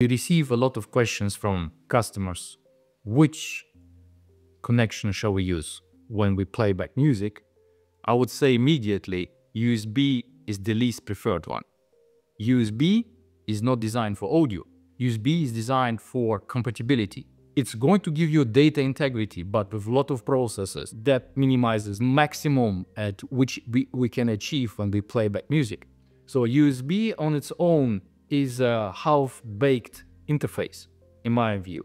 We receive a lot of questions from customers. Which connection shall we use when we play back music? I would say immediately USB is the least preferred one. USB is not designed for audio. USB is designed for compatibility. It's going to give you data integrity, but with a lot of processes that minimizes maximum at which we, we can achieve when we play back music. So USB on its own is a half-baked interface, in my view.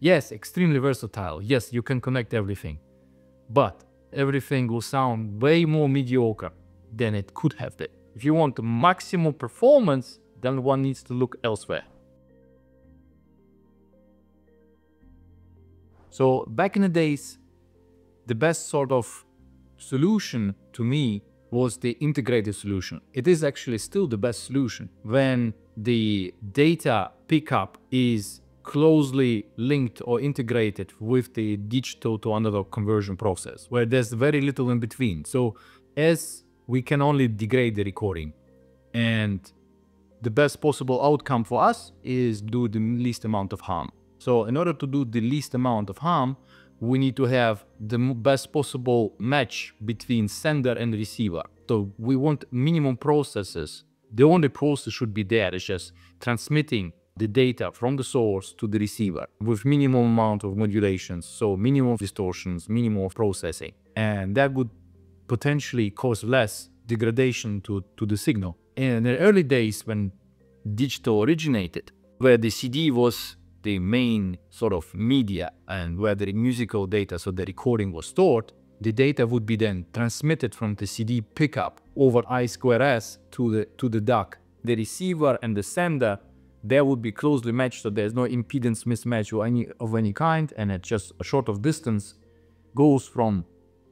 Yes, extremely versatile. Yes, you can connect everything. But everything will sound way more mediocre than it could have been. If you want maximum performance, then one needs to look elsewhere. So back in the days, the best sort of solution to me was the integrated solution. It is actually still the best solution when the data pickup is closely linked or integrated with the digital to analog conversion process, where there's very little in between. So as we can only degrade the recording and the best possible outcome for us is do the least amount of harm. So in order to do the least amount of harm, we need to have the best possible match between sender and receiver. So we want minimum processes. The only process should be there. is just transmitting the data from the source to the receiver with minimum amount of modulations, so minimum distortions, minimum processing. And that would potentially cause less degradation to, to the signal. In the early days when digital originated, where the CD was the main sort of media and where the musical data, so the recording was stored, the data would be then transmitted from the CD pickup over I2S to the, to the DAC. The receiver and the sender, they would be closely matched, so there's no impedance mismatch or any, of any kind, and at just a short of distance goes from,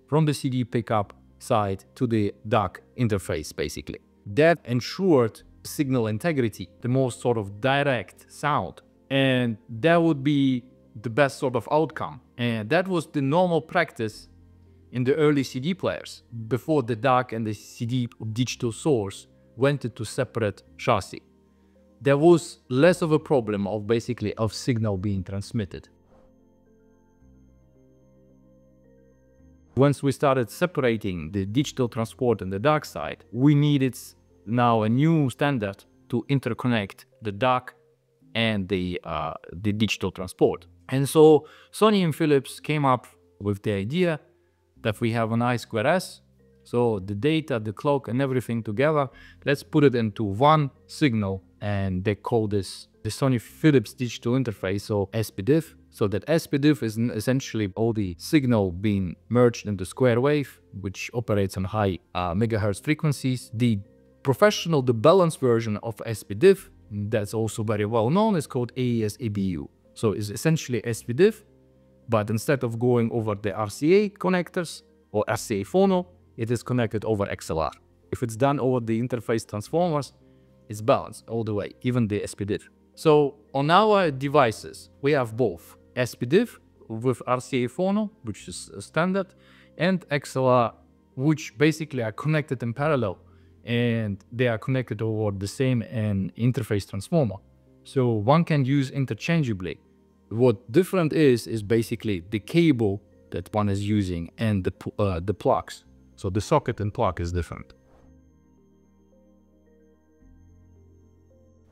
from the CD pickup side to the DAC interface, basically. That ensured signal integrity, the most sort of direct sound and that would be the best sort of outcome. And that was the normal practice in the early CD players before the DAC and the CD digital source went into separate chassis. There was less of a problem of basically of signal being transmitted. Once we started separating the digital transport and the DAC side, we needed now a new standard to interconnect the DAC and the, uh, the digital transport. And so Sony and Philips came up with the idea that we have an I2S, so the data, the clock and everything together, let's put it into one signal and they call this the Sony Philips digital interface, so SPDIF. So that SPDIF is essentially all the signal being merged into square wave, which operates on high uh, megahertz frequencies. The professional, the balanced version of SPDIF that's also very well known is called AES EBU. So it's essentially SPDIF, but instead of going over the RCA connectors or RCA phono, it is connected over XLR. If it's done over the interface transformers, it's balanced all the way, even the SPDIF. So on our devices, we have both SPDIF with RCA phono, which is standard, and XLR, which basically are connected in parallel and they are connected over the same an interface transformer. So one can use interchangeably. What different is, is basically the cable that one is using and the, uh, the plugs. So the socket and plug is different.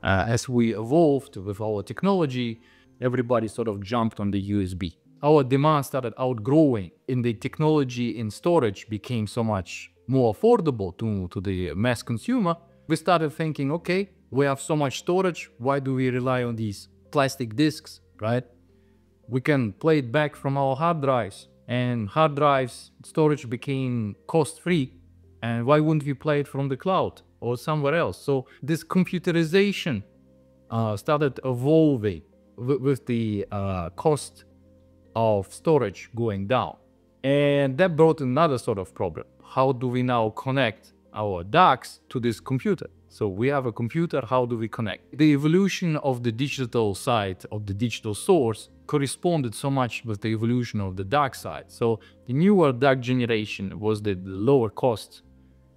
Uh, as we evolved with our technology, everybody sort of jumped on the USB. Our demand started outgrowing and the technology in storage became so much more affordable to, to the mass consumer, we started thinking, okay, we have so much storage, why do we rely on these plastic disks, right? We can play it back from our hard drives and hard drives storage became cost free. And why wouldn't we play it from the cloud or somewhere else? So this computerization uh, started evolving with the uh, cost of storage going down. And that brought another sort of problem how do we now connect our DACs to this computer? So we have a computer, how do we connect? The evolution of the digital side of the digital source corresponded so much with the evolution of the DAC side. So the newer DAC generation was the lower cost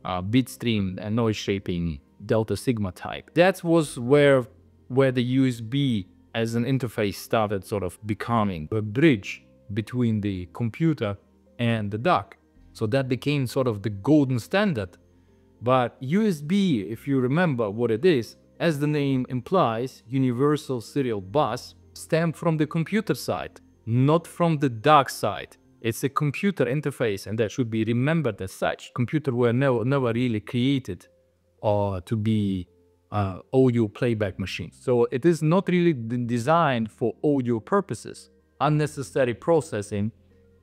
uh, and noise shaping delta sigma type. That was where where the USB as an interface started sort of becoming a bridge between the computer and the DAC. So that became sort of the golden standard. But USB, if you remember what it is, as the name implies, Universal Serial Bus, stemmed from the computer side, not from the DAC side. It's a computer interface and that should be remembered as such. Computers were never, never really created or uh, to be uh, audio playback machines. So it is not really designed for audio purposes. Unnecessary processing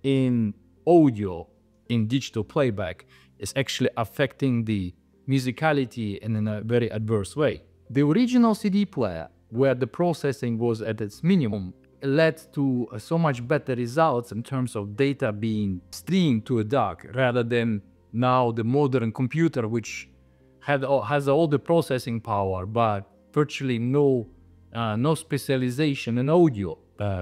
in audio, in digital playback, is actually affecting the musicality in a very adverse way. The original CD player, where the processing was at its minimum, led to uh, so much better results in terms of data being streamed to a DAC rather than now the modern computer which had, has all the processing power but virtually no, uh, no specialization in audio.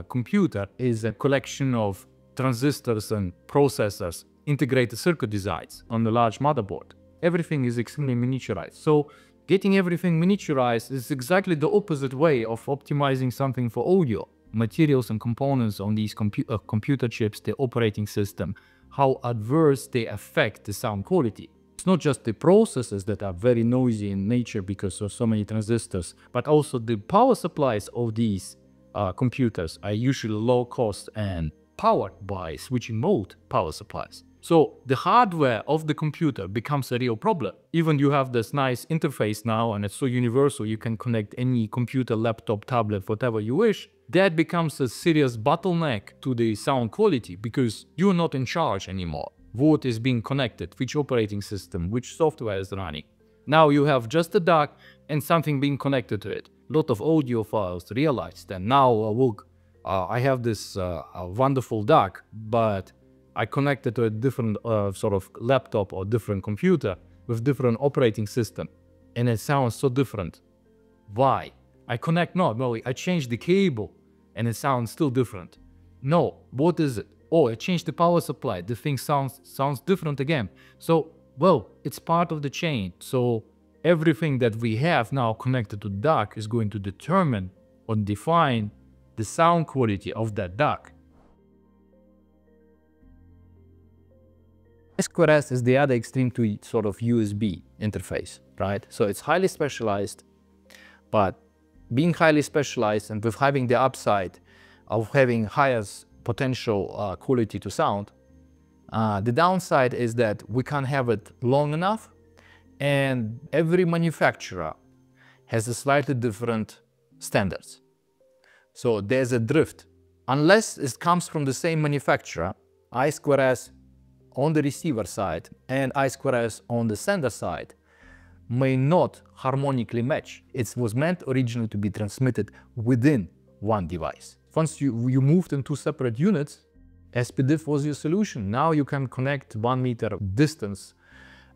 Computer is a collection of transistors and processors, integrated circuit designs on the large motherboard. Everything is extremely miniaturized. So getting everything miniaturized is exactly the opposite way of optimizing something for audio materials and components on these compu uh, computer chips, the operating system, how adverse they affect the sound quality. It's not just the processes that are very noisy in nature because of so many transistors, but also the power supplies of these uh, computers are usually low cost and powered by switching mode power supplies. So the hardware of the computer becomes a real problem. Even you have this nice interface now and it's so universal, you can connect any computer, laptop, tablet, whatever you wish. That becomes a serious bottleneck to the sound quality because you're not in charge anymore. What is being connected, which operating system, which software is running. Now you have just a DAC and something being connected to it. A lot of audiophiles realized that now, uh, look, uh, I have this uh, wonderful DAC, but I connect it to a different uh, sort of laptop or different computer with different operating system, and it sounds so different. Why? I connect not, no, I change the cable, and it sounds still different. No, what is it? Oh, I changed the power supply. The thing sounds sounds different again. So, well, it's part of the chain. So everything that we have now connected to DAC is going to determine or define the sound quality of that DAC. S2S is the other extreme to sort of USB interface, right? So it's highly specialized, but being highly specialized and with having the upside of having highest potential uh, quality to sound, uh, the downside is that we can't have it long enough and every manufacturer has a slightly different standards. So there's a drift. Unless it comes from the same manufacturer, I2S on the receiver side and I2S on the sender side may not harmonically match. It was meant originally to be transmitted within one device. Once you, you moved into separate units, SPDIF was your solution. Now you can connect one meter distance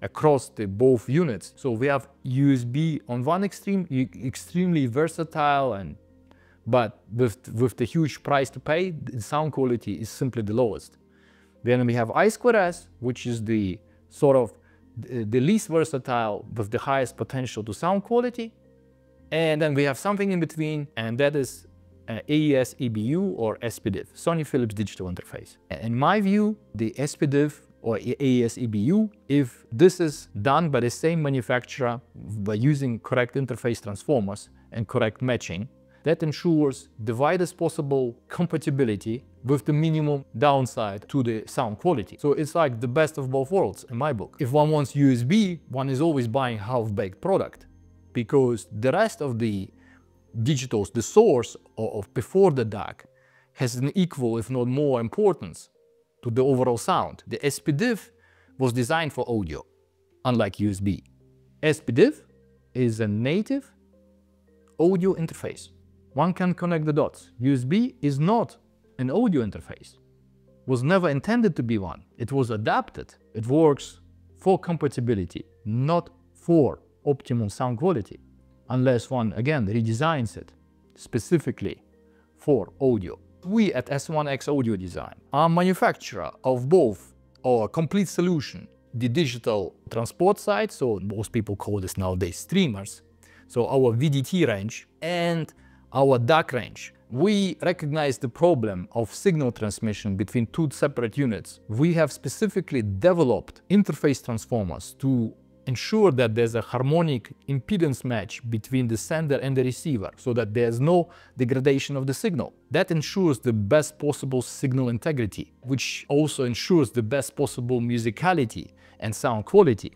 across the both units. So we have USB on one extreme, extremely versatile and but with, with the huge price to pay, the sound quality is simply the lowest. Then we have I2S, which is the sort of the least versatile with the highest potential to sound quality. And then we have something in between, and that is uh, AES EBU or SPDIF, Sony Philips Digital Interface. In my view, the SPDIF or AES EBU, if this is done by the same manufacturer by using correct interface transformers and correct matching, that ensures the widest possible compatibility with the minimum downside to the sound quality. So it's like the best of both worlds in my book. If one wants USB, one is always buying half-baked product because the rest of the digitals, the source of before the DAC, has an equal, if not more, importance to the overall sound. The SPDIF was designed for audio, unlike USB. SPDIF is a native audio interface. One can connect the dots. USB is not an audio interface. Was never intended to be one. It was adapted. It works for compatibility, not for optimal sound quality, unless one, again, redesigns it specifically for audio. We at SW1X Audio Design are manufacturer of both our complete solution, the digital transport side, so most people call this nowadays streamers, so our VDT range, and our DAC range. We recognize the problem of signal transmission between two separate units. We have specifically developed interface transformers to ensure that there's a harmonic impedance match between the sender and the receiver so that there's no degradation of the signal. That ensures the best possible signal integrity, which also ensures the best possible musicality and sound quality.